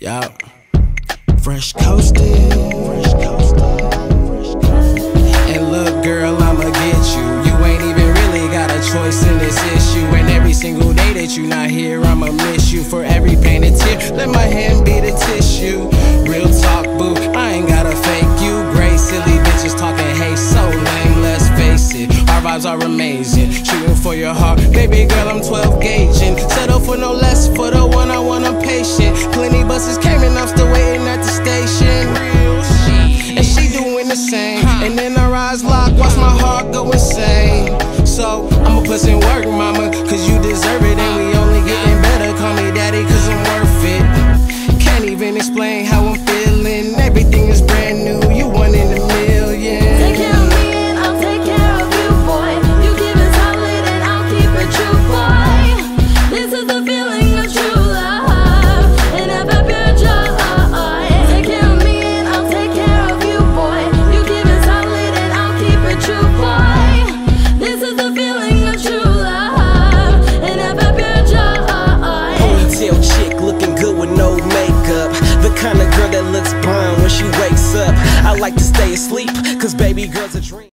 Yup. Fresh Coastin. Fresh Coastin. And look, girl, I'ma get you. You ain't even really got a choice in this issue. And every single day that you not here, I'ma miss you. For every painted tear, let my hand be the tissue. Real talk, boo. I ain't gotta fake you. Gray, silly bitches talking hate, so lame. Let's face it, our vibes are amazing. Shooting for your heart, baby girl, I'm 12 gauging. Settle for no less, for the And our eyes lock, watch my heart go insane. So I'ma put in work, mama, cause you deserve it. And we only getting better. Call me daddy, cause I'm worth it. Can't even explain how I'm feeling. Everything is brand that looks blind when she wakes up. I like to stay asleep, cause baby girl's a dream.